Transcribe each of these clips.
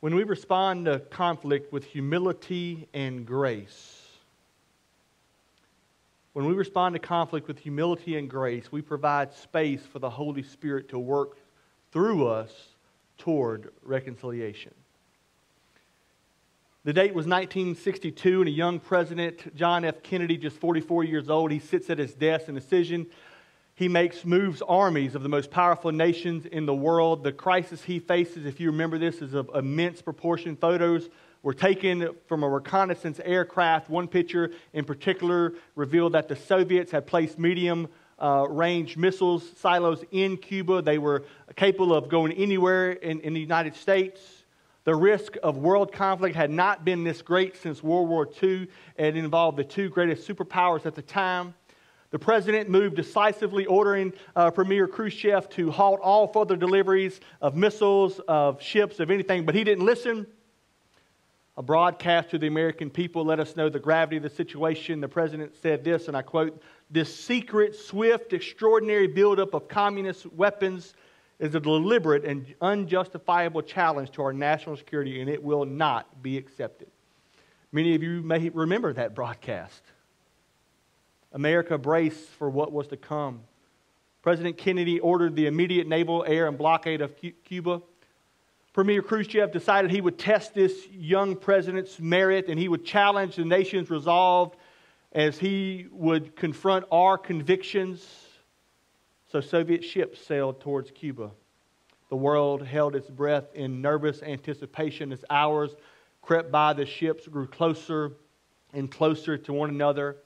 When we respond to conflict with humility and grace, when we respond to conflict with humility and grace, we provide space for the Holy Spirit to work through us toward reconciliation. The date was 1962, and a young president, John F. Kennedy, just 44 years old, he sits at his desk, a decision he makes moves armies of the most powerful nations in the world. The crisis he faces, if you remember this, is of immense proportion. Photos were taken from a reconnaissance aircraft. One picture in particular revealed that the Soviets had placed medium uh, range missiles silos in Cuba. They were capable of going anywhere in, in the United States. The risk of world conflict had not been this great since World War II. It involved the two greatest superpowers at the time. The president moved decisively, ordering uh, Premier Khrushchev to halt all further deliveries of missiles, of ships, of anything, but he didn't listen. A broadcast to the American people let us know the gravity of the situation. The president said this, and I quote This secret, swift, extraordinary buildup of communist weapons is a deliberate and unjustifiable challenge to our national security, and it will not be accepted. Many of you may remember that broadcast. America braced for what was to come. President Kennedy ordered the immediate naval, air, and blockade of Cuba. Premier Khrushchev decided he would test this young president's merit and he would challenge the nation's resolve as he would confront our convictions. So Soviet ships sailed towards Cuba. The world held its breath in nervous anticipation as hours crept by. The ships grew closer and closer to one another.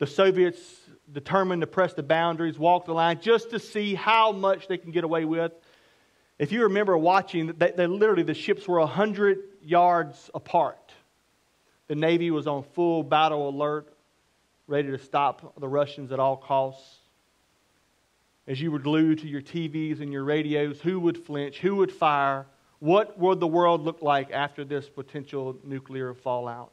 The Soviets determined to press the boundaries, walk the line, just to see how much they can get away with. If you remember watching, they, they literally, the ships were 100 yards apart. The Navy was on full battle alert, ready to stop the Russians at all costs. As you were glued to your TVs and your radios, who would flinch? Who would fire? What would the world look like after this potential nuclear fallout?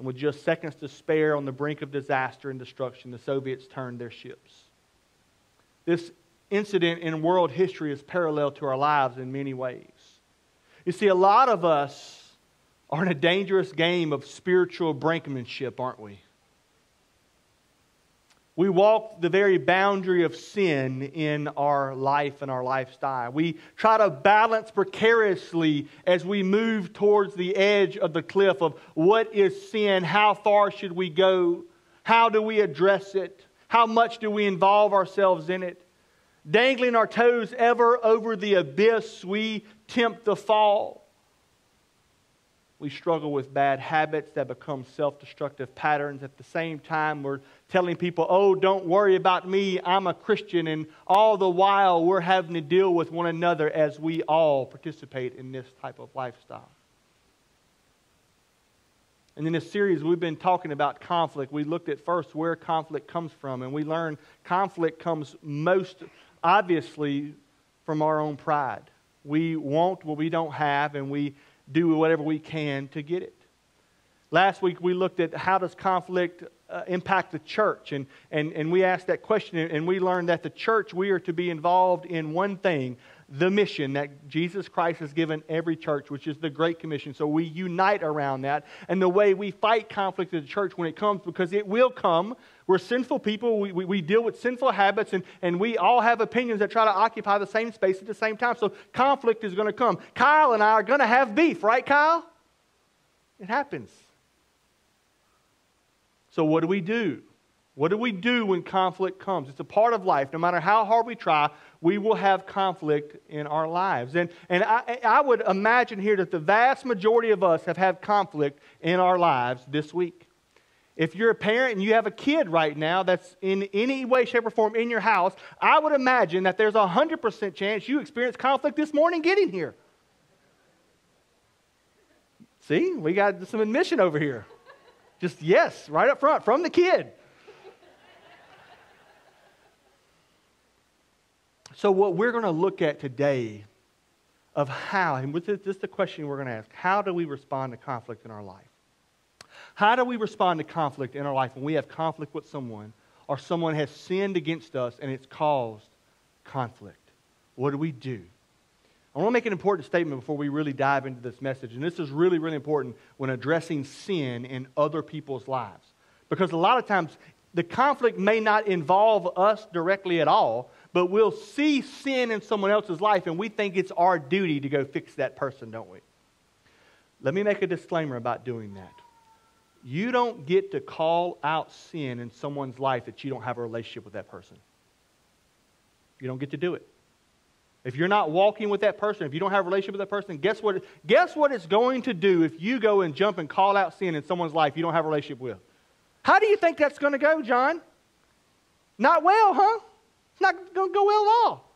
And with just seconds to spare on the brink of disaster and destruction, the Soviets turned their ships. This incident in world history is parallel to our lives in many ways. You see, a lot of us are in a dangerous game of spiritual brinkmanship, aren't we? We walk the very boundary of sin in our life and our lifestyle. We try to balance precariously as we move towards the edge of the cliff of what is sin? How far should we go? How do we address it? How much do we involve ourselves in it? Dangling our toes ever over the abyss, we tempt the fall. We struggle with bad habits that become self destructive patterns. At the same time, we're telling people, oh, don't worry about me, I'm a Christian. And all the while, we're having to deal with one another as we all participate in this type of lifestyle. And in this series, we've been talking about conflict. We looked at first where conflict comes from, and we learned conflict comes most obviously from our own pride. We want what we don't have, and we do whatever we can to get it. Last week we looked at how does conflict uh, impact the church, and, and, and we asked that question, and we learned that the church, we are to be involved in one thing the mission that Jesus Christ has given every church, which is the Great Commission. So we unite around that. And the way we fight conflict in the church when it comes, because it will come. We're sinful people. We, we, we, deal with sinful habits, and, and we all have opinions that try to occupy the same space at the same time. So conflict is going to come. Kyle and I are going to have beef, right, Kyle? It happens. So what do we do? What do we do when conflict comes? It's a part of life. No matter how hard we try, we will have conflict in our lives. And, and I, I would imagine here that the vast majority of us have had conflict in our lives this week. If you're a parent and you have a kid right now that's in any way, shape, or form in your house, I would imagine that there's a 100% chance you experienced conflict this morning getting here. See, we got some admission over here. Just yes, right up front from the kid. So, what we're going to look at today of how, and this is the question we're going to ask how do we respond to conflict in our life? How do we respond to conflict in our life when we have conflict with someone or someone has sinned against us and it's caused conflict? What do we do? I want to make an important statement before we really dive into this message. And this is really, really important when addressing sin in other people's lives. Because a lot of times, the conflict may not involve us directly at all, but we'll see sin in someone else's life and we think it's our duty to go fix that person, don't we? Let me make a disclaimer about doing that. You don't get to call out sin in someone's life that you don't have a relationship with that person. You don't get to do it. If you're not walking with that person, if you don't have a relationship with that person, guess what, guess what it's going to do if you go and jump and call out sin in someone's life you don't have a relationship with? How do you think that's going to go, John? Not well, huh? It's not going to go well at all.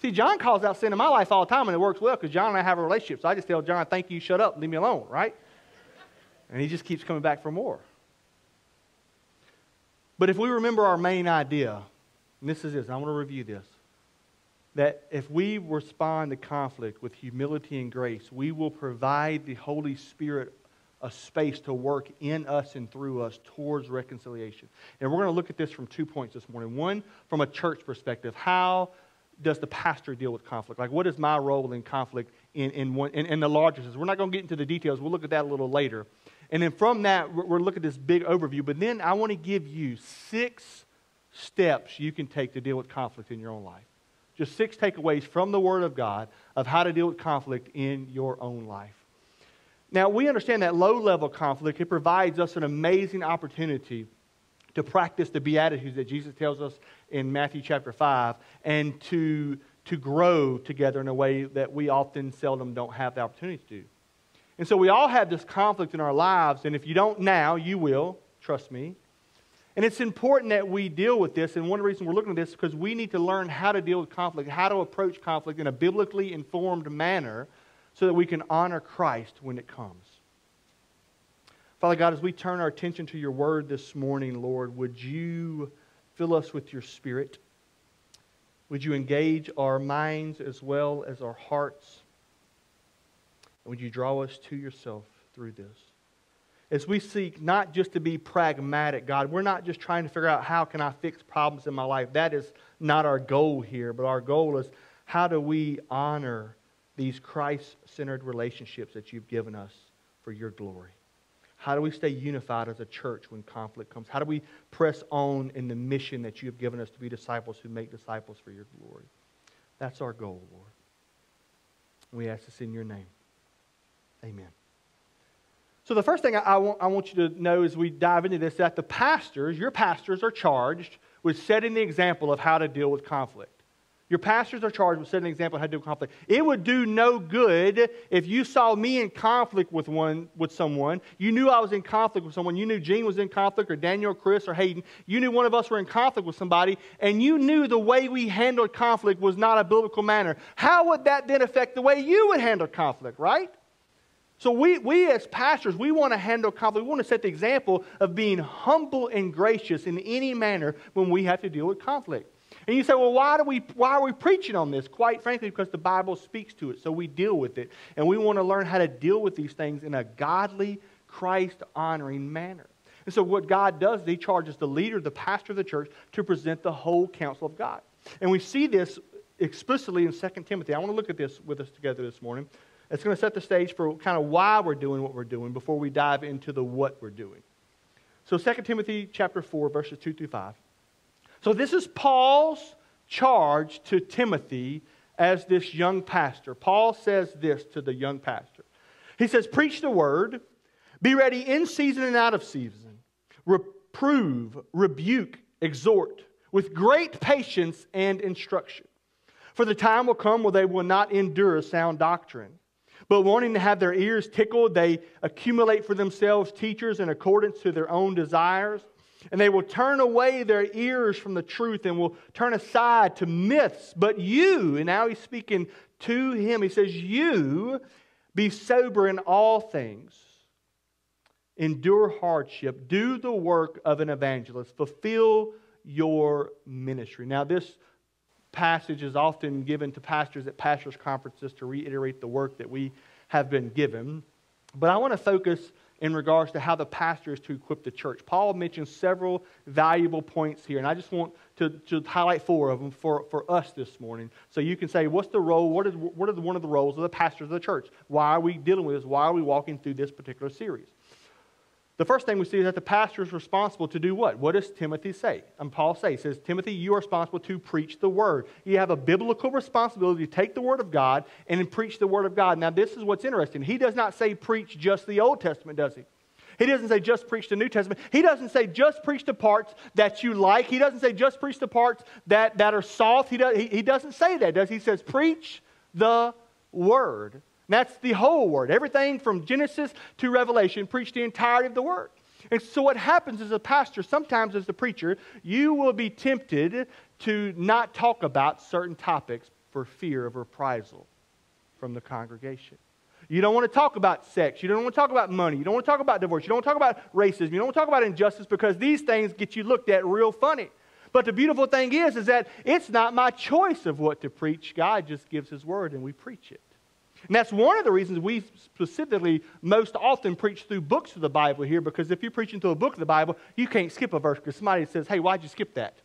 See, John calls out sin in my life all the time, and it works well because John and I have a relationship. So I just tell John, thank you, shut up, leave me alone, right? And he just keeps coming back for more. But if we remember our main idea, and this is this, I want to review this that if we respond to conflict with humility and grace, we will provide the Holy Spirit a space to work in us and through us towards reconciliation. And we're going to look at this from two points this morning. One, from a church perspective, how does the pastor deal with conflict? Like, what is my role in conflict in, in, one, in, in the larger sense? We're not going to get into the details. We'll look at that a little later. And then from that, we're, we're looking at this big overview. But then I want to give you six steps you can take to deal with conflict in your own life. Just six takeaways from the Word of God of how to deal with conflict in your own life. Now, we understand that low level conflict, it provides us an amazing opportunity to practice the Beatitudes that Jesus tells us in Matthew chapter 5 and to, to grow together in a way that we often seldom don't have the opportunity to do. And so we all have this conflict in our lives, and if you don't now, you will, trust me. And it's important that we deal with this, and one reasons we're looking at this is because we need to learn how to deal with conflict, how to approach conflict in a biblically informed manner so that we can honor Christ when it comes. Father God, as we turn our attention to your word this morning, Lord, would you fill us with your spirit? Would you engage our minds as well as our hearts? And would you draw us to yourself through this? As we seek not just to be pragmatic, God, we're not just trying to figure out how can I fix problems in my life. That is not our goal here, but our goal is how do we honor these Christ centered relationships that you've given us for your glory? How do we stay unified as a church when conflict comes? How do we press on in the mission that you have given us to be disciples who make disciples for your glory? That's our goal, Lord. We ask this in your name. Amen. So, the first thing I, want, I want you to know as we dive into this that the pastors, your pastors, are charged with setting the example of how to deal with conflict. Your pastors are charged with setting an example of how to deal with conflict. It would do no good if you saw me in conflict with one with someone. You knew I was in conflict with someone. You knew Gene was in conflict, or Daniel, or Chris, or Hayden. You knew one of us were in conflict with somebody, and you knew the way we handled conflict was not a biblical manner. How would that then affect the way you would handle conflict, right? So we, we as pastors, we want to handle conflict. We want to set the example of being humble and gracious in any manner when we have to deal with conflict. And you say, well, why, do we, why are we preaching on this? Quite frankly, because the Bible speaks to it, so we deal with it. And we want to learn how to deal with these things in a godly, Christ honoring manner. And so, what God does is He charges the leader, the pastor of the church, to present the whole counsel of God. And we see this explicitly in 2 Timothy. I want to look at this with us together this morning. It's going to set the stage for kind of why we're doing what we're doing before we dive into the what we're doing. So 2 Timothy chapter 4, verses 2 through 5. So, this is Paul's charge to Timothy as this young pastor. Paul says this to the young pastor. He says, Preach the word, be ready in season and out of season, reprove, rebuke, exhort with great patience and instruction. For the time will come where they will not endure sound doctrine. But wanting to have their ears tickled, they accumulate for themselves teachers in accordance to their own desires and they will turn away their ears from the truth and will turn aside to myths. But you, and now he's speaking to him, he says, You be sober in all things, endure hardship, do the work of an evangelist, fulfill your ministry. Now, this passage is often given to pastors at pastors' conferences to reiterate the work that we have been given. But I want to focus in regards to how the pastor is to equip the church. Paul mentions several valuable points here, and I just want to, to highlight four of them for, for us this morning. So you can say, what's the role? What is, what is one of the roles of the pastors of the church? Why are we dealing with this? Why are we walking through this particular series? The first thing we see is that the pastor is responsible to do what? What does Timothy say? And Paul say, he says, Timothy, you are responsible to preach the word. You have a biblical responsibility to take the word of God and preach the word of God. Now, this is what's interesting. He does not say preach just the Old Testament, does he? He doesn't say just preach the New Testament. He doesn't say just preach the parts that you like. He doesn't say just preach the parts that, that are soft. He, does, he, he doesn't say that, does he? He says preach the word. That's the whole word. Everything from Genesis to Revelation, preach the entirety of the word. And so, what happens as a pastor, sometimes as a preacher, you will be tempted to not talk about certain topics for fear of reprisal from the congregation. You don't want to talk about sex. You don't want to talk about money. You don't want to talk about divorce. You don't want to talk about racism. You don't want to talk about injustice because these things get you looked at real funny. But the beautiful thing is, is that it's not my choice of what to preach. God just gives His word and we preach it. And that's one of the reasons we specifically most often preach through books of the Bible here, because if you're preaching through a book of the Bible, you can't skip a verse because somebody says, hey, why'd you skip that?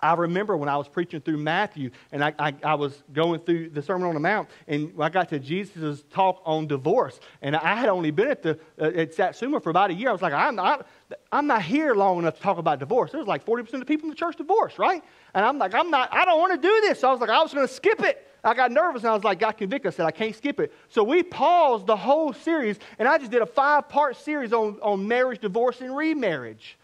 I remember when I was preaching through Matthew and I, I, I, was going through the Sermon on the Mount, and I got to Jesus' talk on divorce. And I had only been at, the, uh, at Satsuma for about a year. I was like, I'm not, I'm not here long enough to talk about divorce. There's like 40% of the people in the church divorced, right? And I'm like, I'm not, I don't want to do this. So I was like, I was going to skip it. I got nervous and I was like, got convicted. I said, I can't skip it. So we paused the whole series, and I just did a five part series on, on marriage, divorce, and remarriage.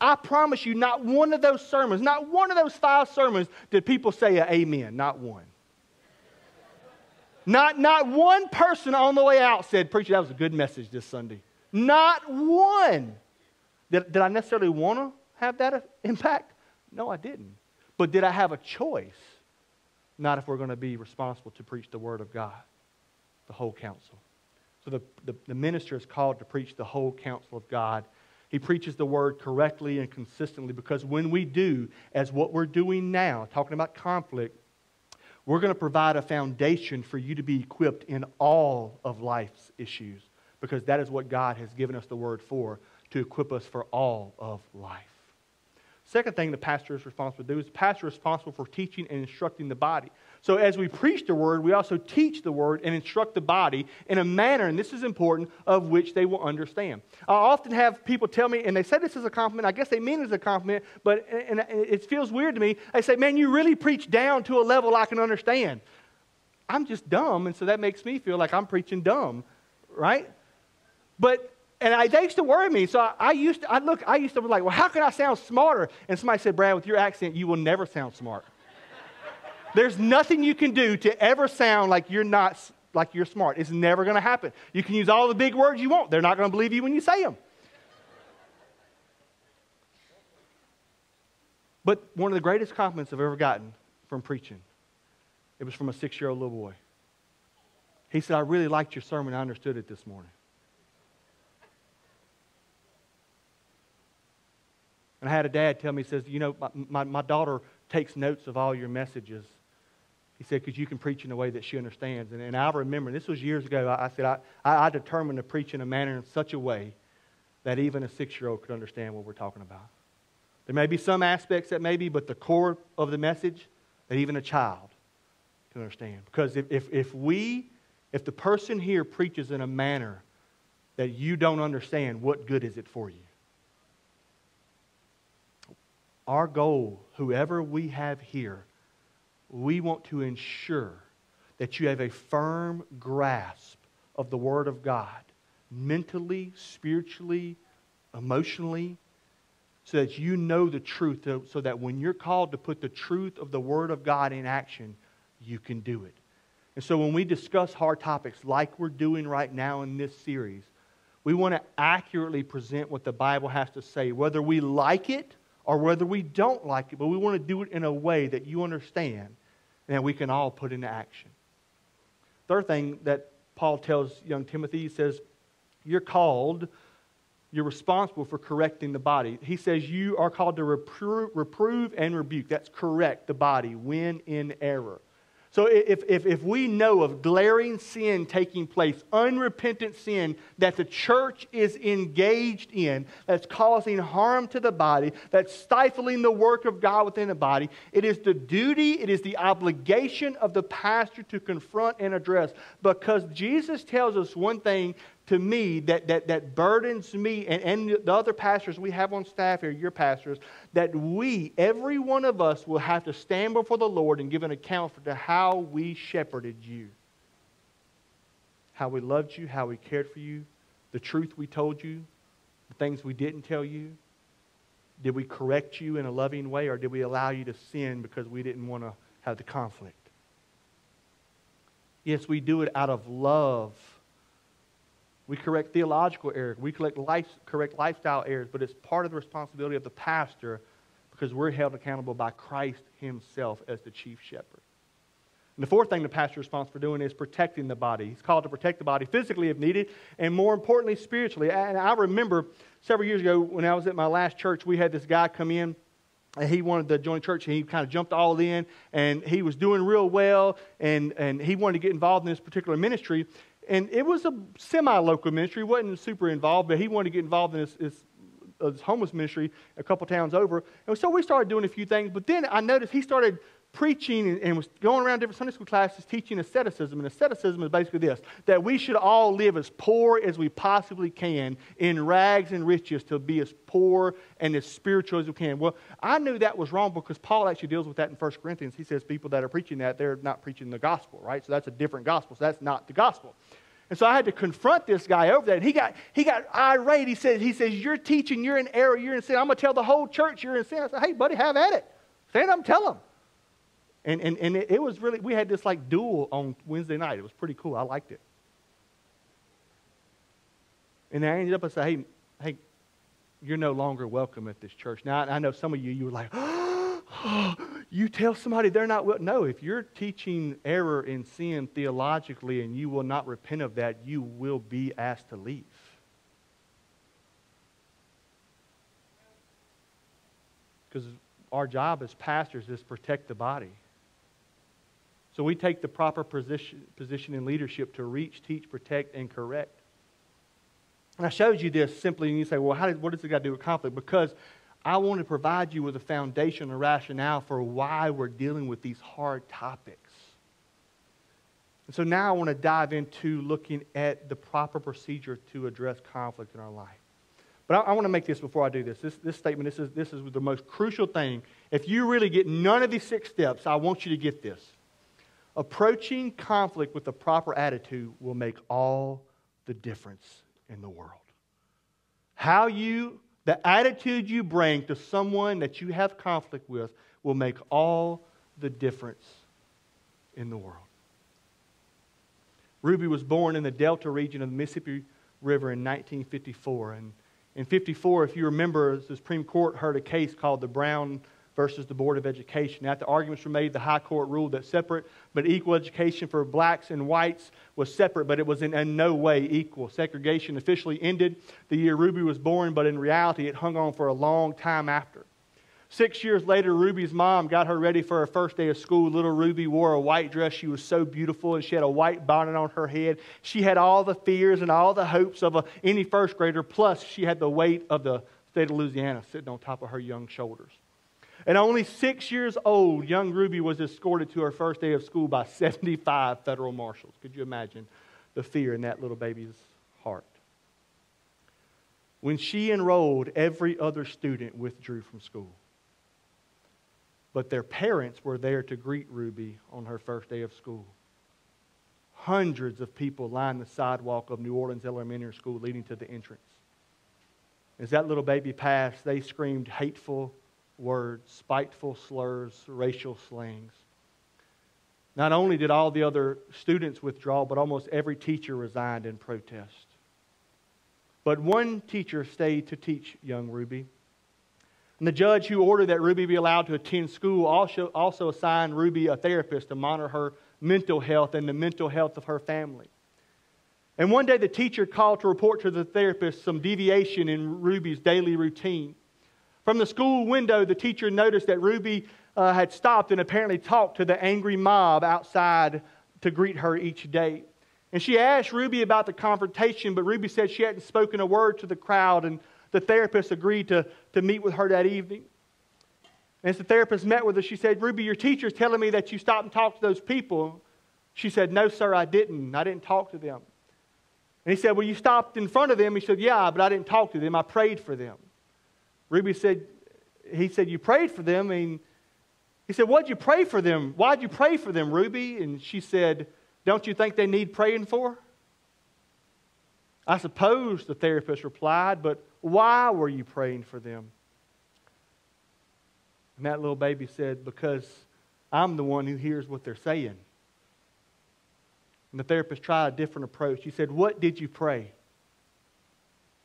I promise you, not one of those sermons, not one of those five sermons did people say amen. Not one. Not, not one person on the way out said, Preacher, that was a good message this Sunday. Not one. Did, did I necessarily want to have that impact? No, I didn't. But did I have a choice? Not if we're going to be responsible to preach the Word of God, the whole counsel. So the, the, the minister is called to preach the whole counsel of God. He preaches the Word correctly and consistently because when we do, as what we're doing now, talking about conflict, we're going to provide a foundation for you to be equipped in all of life's issues because that is what God has given us the Word for, to equip us for all of life. Second thing the pastor is responsible to do is the pastor is responsible for teaching and instructing the body. So as we preach the word, we also teach the word and instruct the body in a manner, and this is important, of which they will understand. I often have people tell me, and they say this is a compliment. I guess they mean it as a compliment, but and it feels weird to me. They say, "Man, you really preach down to a level I can understand." I'm just dumb, and so that makes me feel like I'm preaching dumb, right? But and I, they used to worry me. So I, I, used to, I look, I used to be like, well, how can I sound smarter? And somebody said, Brad, with your accent, you will never sound smart. There's nothing you can do to ever sound like you're not like you're smart. It's never going to happen. You can use all the big words you want. They're not going to believe you when you say them. But one of the greatest compliments I've ever gotten from preaching, it was from a six-year-old little boy. He said, I really liked your sermon. I understood it this morning. And I had a dad tell me, he says, You know, my, my, my daughter takes notes of all your messages. He said, because you can preach in a way that she understands. And, and I remember, this was years ago, I, I said, I, I, I determined to preach in a manner in such a way that even a six year old could understand what we're talking about. There may be some aspects that maybe, but the core of the message that even a child can understand. Because if, if, if we, if the person here preaches in a manner that you don't understand, what good is it for you? Our goal, whoever we have here, we want to ensure that you have a firm grasp of the Word of God, mentally, spiritually, emotionally, so that you know the truth, so that when you're called to put the truth of the Word of God in action, you can do it. And so when we discuss hard topics like we're doing right now in this series, we want to accurately present what the Bible has to say, whether we like it or whether we don't like it, but we want to do it in a way that you understand and that we can all put into action. Third thing that Paul tells young Timothy, he says, You're called, you're responsible for correcting the body. He says, You are called to reprove, reprove and rebuke. That's correct the body when in error. So if, if, if we know of glaring sin taking place, unrepentant sin that the church is engaged in, that's causing harm to the body, that's stifling the work of God within the body, it is the duty, it is the obligation of the pastor to confront and address. Because Jesus tells us one thing to me that, that, that burdens me and, and the other pastors we have on staff here, your pastors, that we, every one of us, will have to stand before the Lord and give an account for how we shepherded you. How we loved you, how we cared for you, the truth we told you, the things we didn't tell you. Did we correct you in a loving way or did we allow you to sin because we didn't want to have the conflict? Yes, we do it out of love we correct theological errors. We correct, life, correct lifestyle errors, but it's part of the responsibility of the pastor because we're held accountable by Christ himself as the chief shepherd. And the fourth thing the pastor is responsible for doing is protecting the body. He's called to protect the body physically if needed, and more importantly, spiritually. And I remember several years ago when I was at my last church, we had this guy come in and he wanted to join church and he kind of jumped all in and he was doing real well and, and he wanted to get involved in this particular ministry and it was a semi-local ministry. He wasn't super involved, but he wanted to get involved in this, this, uh, this homeless ministry a couple towns over. And so we started doing a few things. But then I noticed he started preaching and, was going around different Sunday school classes teaching asceticism. And asceticism is basically this that we should all live as poor as we possibly can in rags and riches to be as poor and as spiritual as we can. Well, I knew that was wrong because Paul actually deals with that in 1 Corinthians. He says people that are preaching that, they're not preaching the gospel, right? So that's a different gospel. So that's not the gospel. And so I had to confront this guy over that. And he got, he got irate. He says, he says, You're teaching, you're in error, you're in sin. I'm going to tell the whole church you're in sin. I said, Hey, buddy, have at it. Stand up and tell them. And, and, and it, it was really, we had this like duel on Wednesday night. It was pretty cool. I liked it. And I ended up and said, Hey, hey, you're no longer welcome at this church. Now, I know some of you, you were like, you tell somebody they're not well. No, if you're teaching error in sin theologically and you will not repent of that, you will be asked to leave. Because our job as pastors is protect the body. So we take the proper position, position in leadership to reach, teach, protect, and correct. And I showed you this simply, and you say, well, how did, what does it got to do with conflict? Because I want to provide you with a foundation, a rationale for why we're dealing with these hard topics. And so now I want to dive into looking at the proper procedure to address conflict in our life. But I, I want to make this before I do this. This, this statement, this is, this is the most crucial thing. If you really get none of these six steps, I want you to get this. Approaching conflict with the proper attitude will make all the difference in the world. How you the attitude you bring to someone that you have conflict with will make all the difference in the world. Ruby was born in the Delta region of the Mississippi River in 1954. And in 54, if you remember, the Supreme Court heard a case called the Brown versus the Board of Education. After arguments were made, the High Court ruled that separate but equal education for blacks and whites was separate, but it was in, in, no way equal. Segregation officially ended the year Ruby was born, but in reality, it hung on for a long time after. Six years later, Ruby's mom got her ready for her first day of school. Little Ruby wore a white dress. She was so beautiful, and she had a white bonnet on her head. She had all the fears and all the hopes of a, any first grader, plus, she had the weight of the state of Louisiana sitting on top of her young shoulders. At only six years old, young Ruby was escorted to her first day of school by 75 federal marshals. Could you imagine the fear in that little baby's heart? When she enrolled, every other student withdrew from school. But their parents were there to greet Ruby on her first day of school. Hundreds of people lined the sidewalk of New Orleans Elementary School leading to the entrance. As that little baby passed, they screamed hateful words, spiteful slurs, racial slings. Not only did all the other students withdraw, but almost every teacher resigned in protest. But one teacher stayed to teach young Ruby. And the judge who ordered that Ruby be allowed to attend school also, also assigned Ruby a therapist to monitor her mental health and the mental health of her family. And one day the teacher called to report to the therapist some deviation in Ruby's daily routine. From the school window, the teacher noticed that Ruby uh, had stopped and apparently talked to the angry mob outside to greet her each day. And she asked Ruby about the confrontation, but Ruby said she hadn't spoken a word to the crowd, and the therapist agreed to, to meet with her that evening. And as the therapist met with her, she said, Ruby, your teacher's telling me that you stopped and talked to those people. She said, No, sir, I didn't. I didn't talk to them. And he said, Well, you stopped in front of them. He said, Yeah, but I didn't talk to them. I prayed for them. Ruby said, He said, You prayed for them? And he said, What'd you pray for them? Why'd you pray for them, Ruby? And she said, Don't you think they need praying for? I suppose, the therapist replied, but why were you praying for them? And that little baby said, Because I'm the one who hears what they're saying. And the therapist tried a different approach. He said, What did you pray?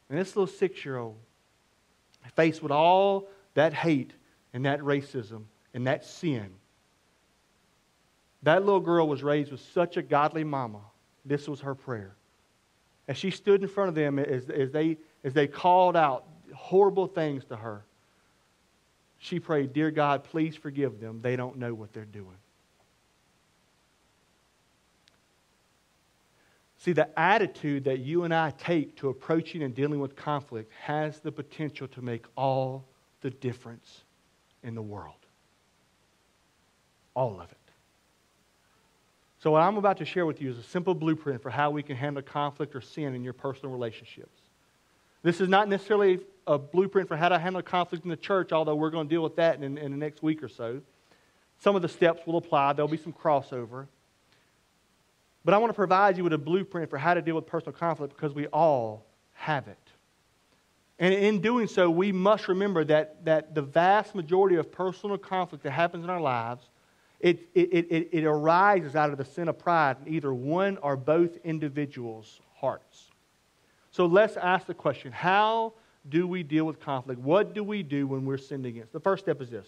And this little six year old, faced with all that hate and that racism and that sin, that little girl was raised with such a godly mama. This was her prayer. As she stood in front of them, as, as, they, as they called out horrible things to her, she prayed, Dear God, please forgive them. They don't know what they're doing. See, the attitude that you and I take to approaching and dealing with conflict has the potential to make all the difference in the world. All of it. So, what I'm about to share with you is a simple blueprint for how we can handle conflict or sin in your personal relationships. This is not necessarily a blueprint for how to handle conflict in the church, although we're going to deal with that in, in the next week or so. Some of the steps will apply, there'll be some crossover. But I want to provide you with a blueprint for how to deal with personal conflict because we all have it. And in doing so, we must remember that, that the vast majority of personal conflict that happens in our lives, it, it, it, it arises out of the sin of pride in either one or both individuals' hearts. So let's ask the question how do we deal with conflict? What do we do when we're sinned against? The first step is this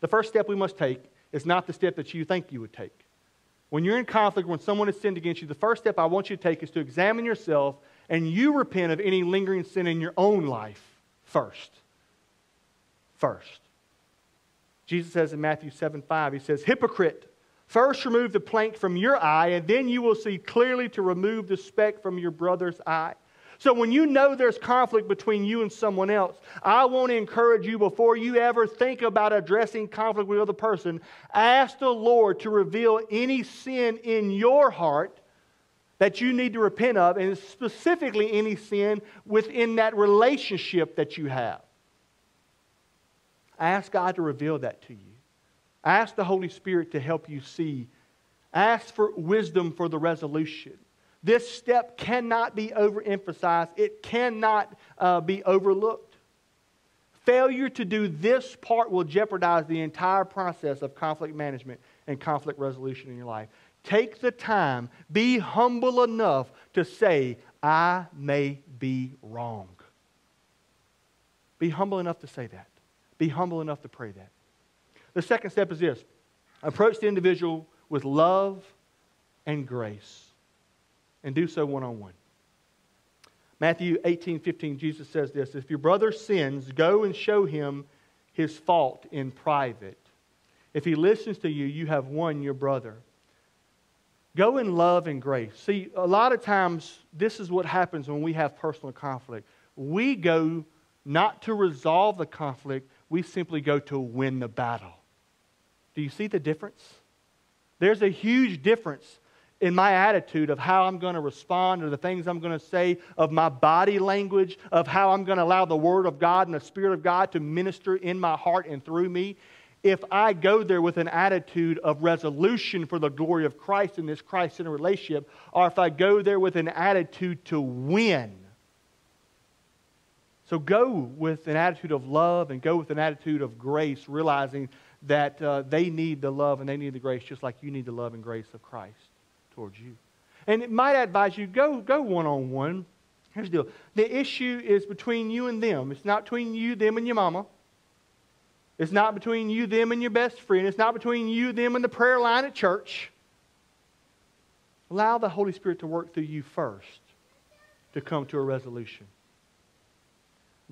the first step we must take is not the step that you think you would take. When you're in conflict, when someone has sinned against you, the first step I want you to take is to examine yourself and you repent of any lingering sin in your own life first. First. Jesus says in Matthew 7 5, He says, Hypocrite, first remove the plank from your eye, and then you will see clearly to remove the speck from your brother's eye. So when you know there's conflict between you and someone else, I want to encourage you before you ever think about addressing conflict with another person, ask the Lord to reveal any sin in your heart that you need to repent of, and specifically any sin within that relationship that you have. Ask God to reveal that to you. Ask the Holy Spirit to help you see. Ask for wisdom for the resolution. This step cannot be overemphasized, it cannot uh, be overlooked. Failure to do this part will jeopardize the entire process of conflict management and conflict resolution in your life. Take the time, be humble enough to say, I may be wrong. Be humble enough to say that. Be humble enough to pray that. The second step is this approach the individual with love and grace and do so one on one. Matthew 18 15, Jesus says this If your brother sins, go and show him his fault in private. If he listens to you, you have won your brother. Go in love and grace. See, a lot of times, this is what happens when we have personal conflict. We go not to resolve the conflict, we simply go to win the battle. Do you see the difference? There's a huge difference in my attitude of how I'm going to respond or the things I'm going to say, of my body language, of how I'm going to allow the Word of God and the Spirit of God to minister in my heart and through me, if I go there with an attitude of resolution for the glory of Christ in this Christ centered relationship, or if I go there with an attitude to win. So go with an attitude of love and go with an attitude of grace, realizing that uh, they need the love and they need the grace just like you need the love and grace of Christ towards you. And it might advise you go go one on one. Here's the deal: the issue is between you and them. It's not between you, them, and your mama. It's not between you, them, and your best friend. It's not between you, them, and the prayer line at church. Allow the Holy Spirit to work through you first to come to a resolution.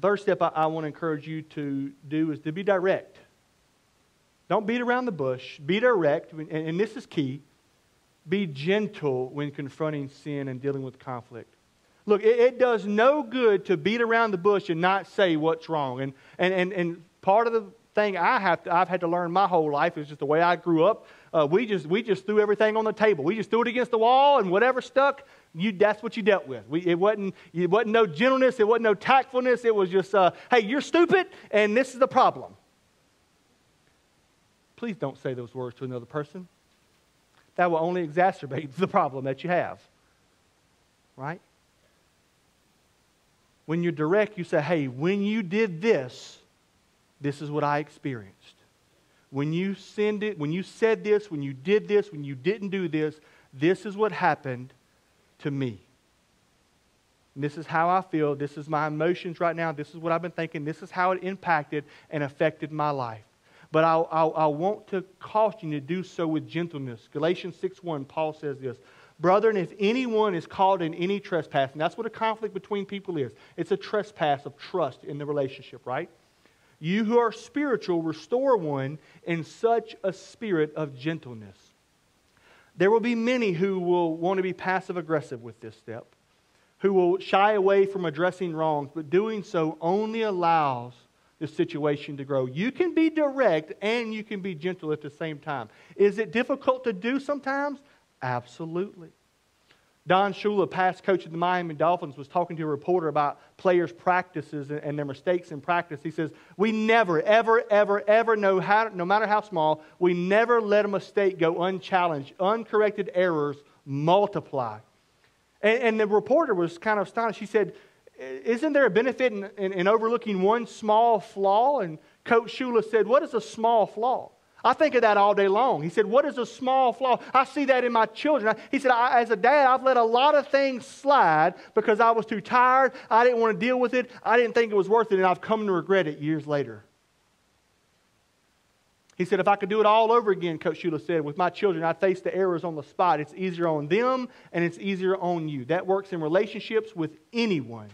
third step I, I want to encourage you to do is to be direct. Don't beat around the bush. Be direct, and, and this is key. Be gentle when confronting sin and dealing with conflict. Look, it, it, does no good to beat around the bush and not say what's wrong. And, and, and, and part of the thing I have to, I've had to learn my whole life is just the way I grew up. Uh, we, just, we just threw everything on the table. We just threw it against the wall, and whatever stuck, you, that's what you dealt with. We, it, wasn't, it wasn't no gentleness, it wasn't no tactfulness. It was just, uh, hey, you're stupid, and this is the problem. Please don't say those words to another person. That will only exacerbate the problem that you have. Right? When you're direct, you say, hey, when you did this, this is what I experienced. When you sinned it, when you said this, when you did this, when you didn't do this, this is what happened to me. And this is how I feel. This is my emotions right now. This is what I've been thinking. This is how it impacted and affected my life. But I, I, I want to caution you to do so with gentleness. Galatians 6 1, Paul says this Brethren, if anyone is caught in any trespass, and that's what a conflict between people is, it's a trespass of trust in the relationship, right? You who are spiritual, restore one in such a spirit of gentleness. There will be many who will want to be passive aggressive with this step, who will shy away from addressing wrongs, but doing so only allows the situation to grow. You can be direct and you can be gentle at the same time. Is it difficult to do sometimes? Absolutely. Don Shula, past coach of the Miami Dolphins, was talking to a reporter about players' practices and their mistakes in practice. He says, We never, ever, ever, ever know how, no matter how small, we never let a mistake go unchallenged. Uncorrected errors multiply. And, and the reporter was kind of astonished. He said, Isn't there a benefit in, in, in overlooking one small flaw? And Coach Shula said, What is a small flaw? I think of that all day long. He said, What is a small flaw? I see that in my children. He said, As a dad, I've let a lot of things slide because I was too tired. I didn't want to deal with it. I didn't think it was worth it, and I've come to regret it years later. He said, If I could do it all over again, Coach Shula said, with my children, I'd face the errors on the spot. It's easier on them and it's easier on you. That works in relationships with anyone.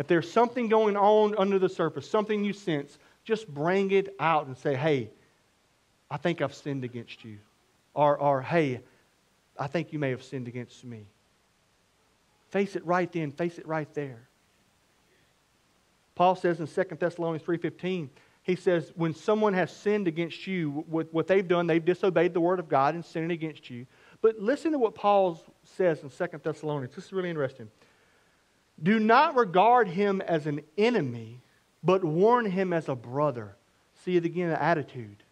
If there's something going on under the surface, something you sense, just bring it out and say, Hey, I think I've sinned against you. Or, or, hey, I think you may have sinned against me. Face it right then, face it right there. Paul says in 2 Thessalonians 3.15, he says, when someone has sinned against you, what, what they've done, they've disobeyed the word of God and sinned against you. But listen to what Paul says in 2 Thessalonians. This is really interesting. Do not regard him as an enemy, but warn him as a brother. See it again, the attitude.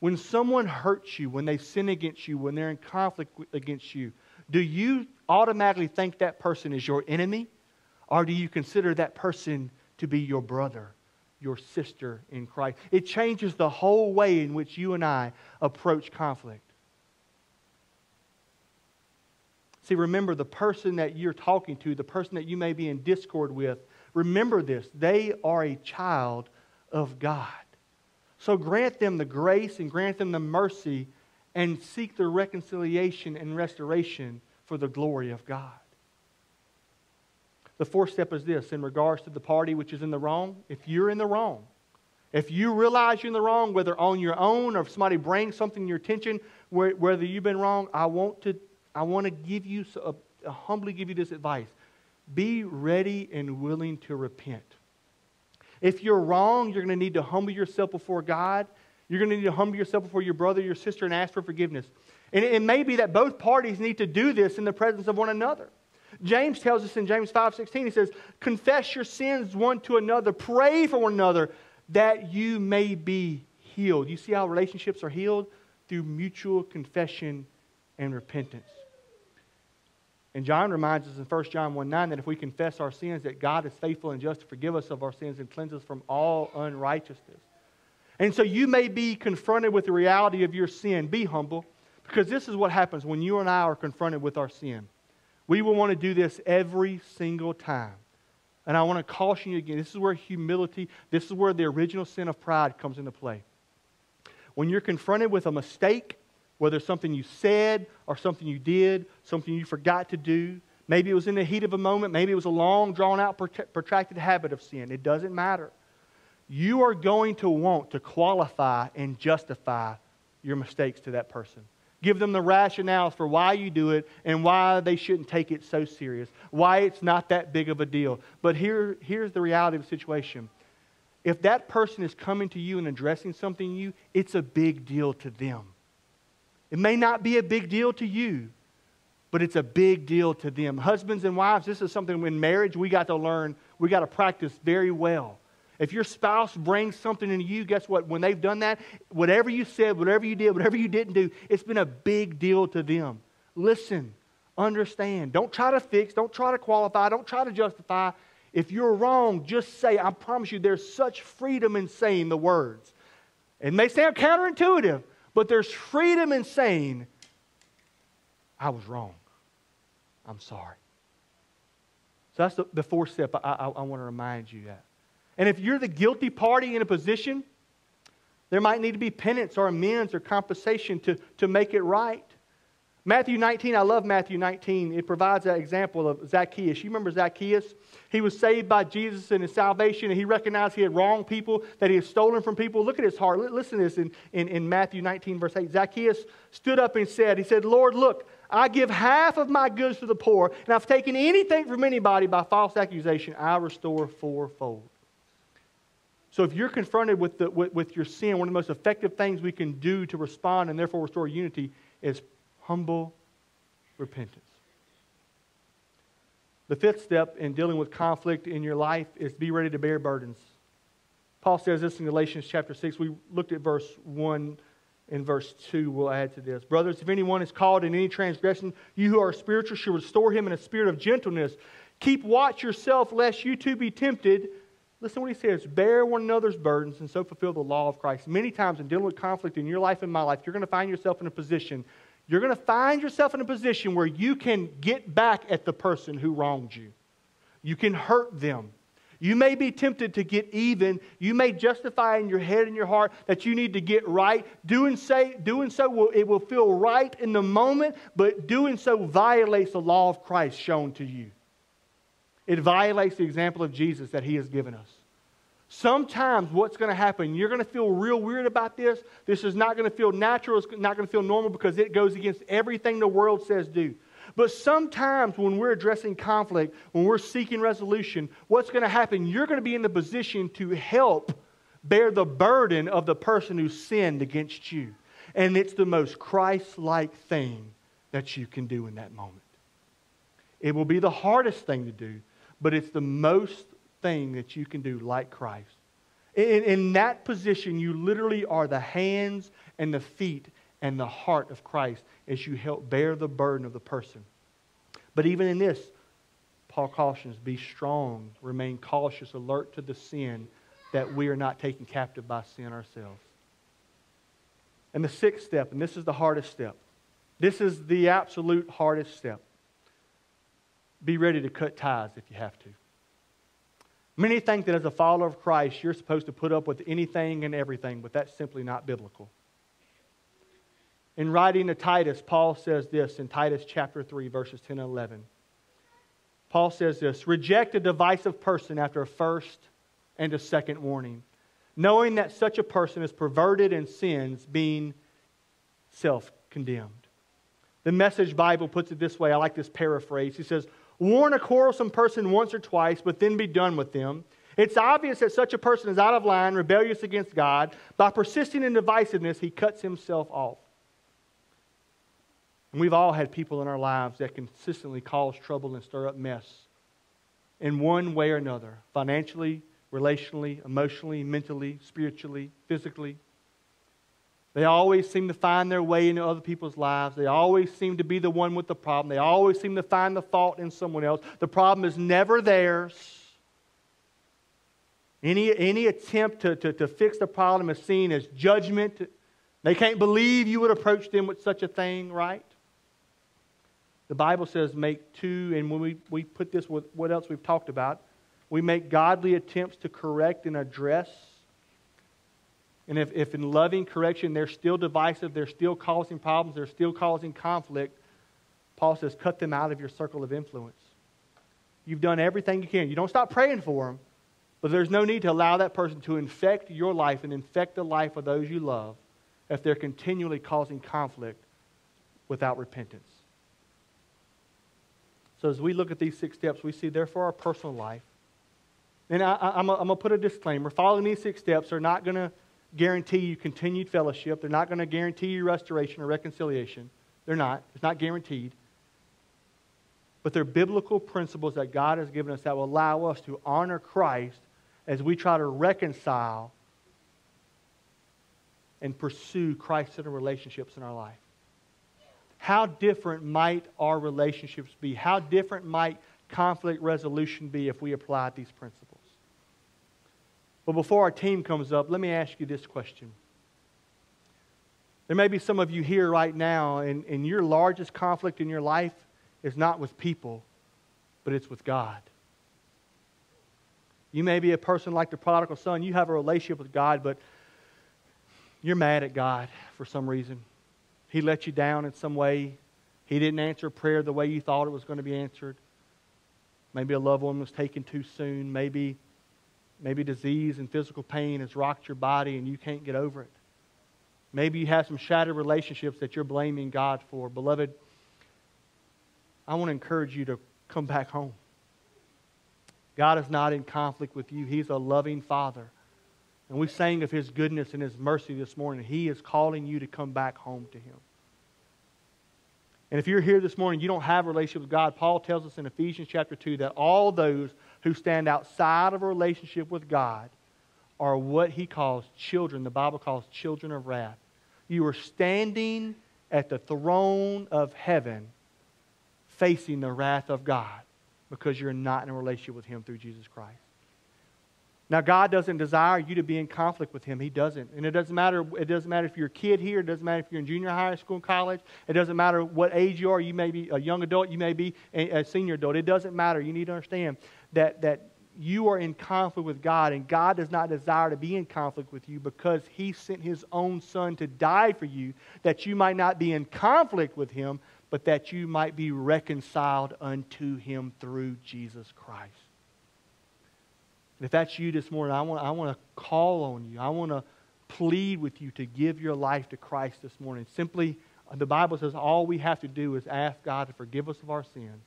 When someone hurts you, when they sin against you, when they're in conflict against you, do you automatically think that person is your enemy? Or do you consider that person to be your brother, your sister in Christ? It changes the whole way in which you and I approach conflict. See, remember the person that you're talking to, the person that you may be in discord with, remember this. They are a child of God. So grant them the grace and grant them the mercy and seek their reconciliation and restoration for the glory of God. The fourth step is this in regards to the party which is in the wrong. If you're in the wrong, if you realize you're in the wrong, whether on your own or if somebody brings something to your attention, whether you've been wrong, I want to, I want to give you, uh, humbly give you this advice. Be ready and willing to repent. If you're wrong, you're going to need to humble yourself before God. You're going to need to humble yourself before your brother, your sister, and ask for forgiveness. And it may be that both parties need to do this in the presence of one another. James tells us in James 5:16, he says, Confess your sins one to another, pray for one another that you may be healed. You see how relationships are healed? Through mutual confession and repentance. And John reminds us in 1 John 1 9 that if we confess our sins, that God is faithful and just to forgive us of our sins and cleanse us from all unrighteousness. And so you may be confronted with the reality of your sin. Be humble, because this is what happens when you and I are confronted with our sin. We will want to do this every single time. And I want to caution you again this is where humility, this is where the original sin of pride comes into play. When you're confronted with a mistake, whether something you said or something you did, something you forgot to do. Maybe it was in the heat of a moment. Maybe it was a long, drawn out, protracted habit of sin. It doesn't matter. you are going to want to qualify and justify your mistakes to that person. Give them the rationales for why you do it and why they shouldn't take it so serious, why it's not that big of a deal. But here, here's the reality of the situation. If that person is coming to you and addressing something you, it's a big deal to them. It may not be a big deal to you, but it's a big deal to them. Husbands and wives, this is something in marriage we got to learn, we got to practice very well. If your spouse brings something into you, guess what? When they've done that, whatever you said, whatever you did, whatever you didn't do, it's been a big deal to them. Listen, understand. Don't try to fix, don't try to qualify, don't try to justify. If you're wrong, just say, I promise you, there's such freedom in saying the words. It may sound counterintuitive, but there's freedom in saying, I was wrong. I'm sorry. So that's the, the fourth step I, I, I want to remind you that. And if you're the guilty party in a position, there might need to be penance or amends or compensation to, to make it right. Matthew 19, I love Matthew 19. It provides that example of Zacchaeus. You remember Zacchaeus? He was saved by Jesus and his salvation, and he recognized he had wronged people, that he had stolen from people. Look at his heart. Listen to this in, in, in Matthew 19, verse 8. Zacchaeus stood up and said, He said, Lord, look, I give half of my goods to the poor, and I've taken anything from anybody by false accusation, I restore fourfold. So if you're confronted with, the, with, with your sin, one of the most effective things we can do to respond and therefore restore unity is humble repentance. The fifth step in dealing with conflict in your life is be ready to bear burdens. Paul says this in Galatians chapter 6. We looked at verse 1 and verse 2. We'll add to this. Brothers, if anyone is called in any transgression, you who are spiritual should restore him in a spirit of gentleness. Keep watch yourself, lest you too be tempted. Listen to what he says bear one another's burdens and so fulfill the law of Christ. Many times in dealing with conflict in your life and my life, you're going to find yourself in a position, you're going to find yourself in a position where you can get back at the person who wronged you. You can hurt them. You may be tempted to get even. You may justify in your head and your heart that you need to get right. Doing, say, doing so, will, it will feel right in the moment, but doing so violates the law of Christ shown to you. It violates the example of Jesus that he has given us. Sometimes what's going to happen, you're going to feel real weird about this. This is not going to feel natural. It's not going to feel normal because it goes against everything the world says do. But sometimes when we're addressing conflict, when we're seeking resolution, what's going to happen? You're going to be in the position to help bear the burden of the person who sinned against you. And it's the most Christ like thing that you can do in that moment. It will be the hardest thing to do, but it's the most thing that you can do like Christ. In, in that position, you literally are the hands and the feet and the heart of Christ as you help bear the burden of the person. But even in this, Paul cautions be strong, remain cautious, alert to the sin that we are not taken captive by sin ourselves. And the sixth step, and this is the hardest step, this is the absolute hardest step. Be ready to cut ties if you have to. Many think that as a follower of Christ, you're supposed to put up with anything and everything, but that's simply not biblical. In writing to Titus, Paul says this in Titus chapter 3, verses 10 and 11. Paul says this Reject a divisive person after a first and a second warning, knowing that such a person is perverted and sins, being self condemned. The Message Bible puts it this way I like this paraphrase. He says, Warn a quarrelsome person once or twice, but then be done with them. It's obvious that such a person is out of line, rebellious against God. By persisting in divisiveness, he cuts himself off. And we've all had people in our lives that consistently cause trouble and stir up mess in one way or another financially, relationally, emotionally, mentally, spiritually, physically. They always seem to find their way into other people's lives. They always seem to be the one with the problem. They always seem to find the fault in someone else. The problem is never theirs. Any, any attempt to, to, to fix the problem is seen as judgment. They can't believe you would approach them with such a thing, right? The Bible says make two, and when we, we put this with what else we've talked about, we make godly attempts to correct and address and if, if in loving correction they're still divisive, they're still causing problems, they're still causing conflict, Paul says, cut them out of your circle of influence. You've done everything you can. You don't stop praying for them, But there's no need to allow that person to infect your life and infect the life of those you love if they're continually causing conflict without repentance. So, as we look at these six steps, we see, therefore, our personal life. And I, am going to put a disclaimer. Following these six steps are not going to guarantee you continued fellowship. They're not going to guarantee you restoration or reconciliation. They're not. It's not guaranteed. But they're biblical principles that God has given us that will allow us to honor Christ as we try to reconcile and pursue Christ centered relationships in our life. How different might our relationships be? How different might conflict resolution be if we applied these principles? But before our team comes up, let me ask you this question. There may be some of you here right now, and, and your largest conflict in your life is not with people, but it's with God. You may be a person like the prodigal son. You have a relationship with God, but you're mad at God for some reason. He let you down in some way. He didn't answer prayer the way you thought it was going to be answered. Maybe a loved one was taken too soon. Maybe, maybe disease and physical pain has rocked your body and you can't get over it. Maybe you have some shattered relationships that you're blaming God for. Beloved, I want to encourage you to come back home. God is not in conflict with you, He's a loving Father. And we sang of His goodness and His mercy this morning. He is calling you to come back home to Him. And if you're here this morning, you don't have a relationship with God, Paul tells us in Ephesians chapter 2 that all those who stand outside of a relationship with God are what he calls children. The Bible calls children of wrath. You are standing at the throne of heaven facing the wrath of God because you're not in a relationship with Him through Jesus Christ. Now, God doesn't desire you to be in conflict with Him. He doesn't. And it doesn't matter, it doesn't matter if you're a kid here, it doesn't matter if you're in junior high school, college, it doesn't matter what age you are. You may be a young adult, you may be a, a senior adult. It doesn't matter. You need to understand that, that you are in conflict with God, and God does not desire to be in conflict with you because He sent His own Son to die for you, that you might not be in conflict with Him, but that you might be reconciled unto Him through Jesus Christ. And if that's you this morning, I want, I want to call on you. I want to plead with you to give your life to Christ this morning. Simply, uh, the Bible says all we have to do is ask God to forgive us of our sins,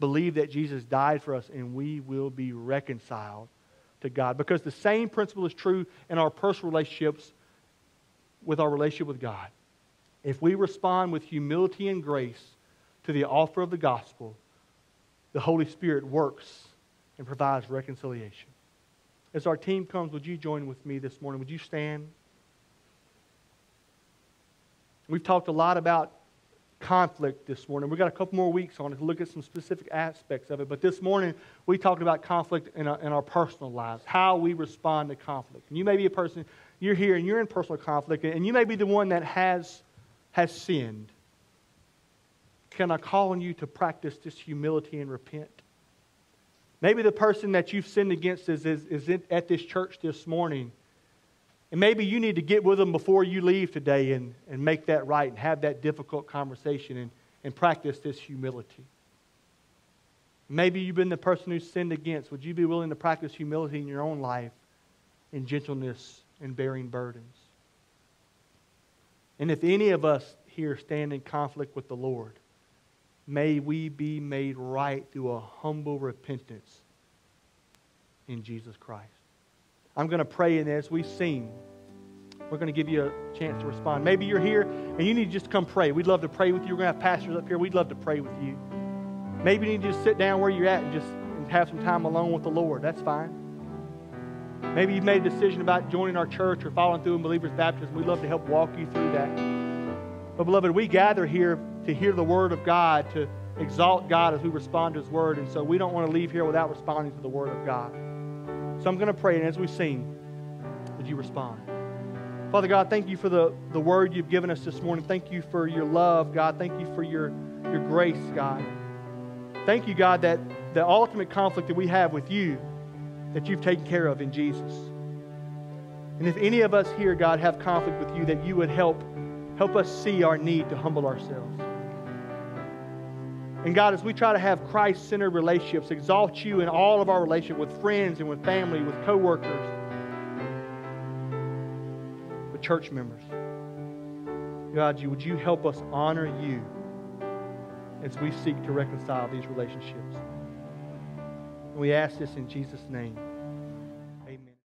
believe that Jesus died for us, and we will be reconciled to God. Because the same principle is true in our personal relationships with our relationship with God. If we respond with humility and grace to the offer of the gospel, the Holy Spirit works and provides reconciliation. As our team comes, would you join with me this morning? Would you stand? We've talked a lot about conflict this morning. We've got a couple more weeks on it to look at some specific aspects of it. But this morning, we talked about conflict in our, in our personal lives, how we respond to conflict. And you may be a person, you're here and you're in personal conflict, and you may be the one that has, has sinned. Can I call on you to practice this humility and repent? Maybe the person that you've sinned against is, is, is at this church this morning. And maybe you need to get with them before you leave today and, and make that right and have that difficult conversation and, and practice this humility. Maybe you've been the person who's sinned against. Would you be willing to practice humility in your own life in gentleness and bearing burdens? And if any of us here stand in conflict with the Lord, may we be made right through a humble repentance in Jesus Christ. I'm going to pray, and as we sing, we're going to give you a chance to respond. Maybe you're here and you need to just come pray. We'd love to pray with you. We're going to have pastors up here. We'd love to pray with you. Maybe you need to just sit down where you're at and just have some time alone with the Lord. That's fine. Maybe you've made a decision about joining our church or following through in Believers Baptism. We'd love to help walk you through that. But, beloved, we gather here to hear the Word of God, to exalt God as we respond to His Word. And so we don't want to leave here without responding to the Word of God. So I'm going to pray, and as we sing, would you respond? Father God, thank you for the, the word you've given us this morning. Thank you for your love, God. Thank you for your, your grace, God. Thank you, God, that the ultimate conflict that we have with you, that you've taken care of in Jesus. And if any of us here, God, have conflict with you, that you would help Help us see our need to humble ourselves. And God, as we try to have Christ centered relationships, exalt you in all of our relationship with friends and with family, with coworkers, with church members. God, you, would you help us honor you as we seek to reconcile these relationships? We ask this in Jesus' name.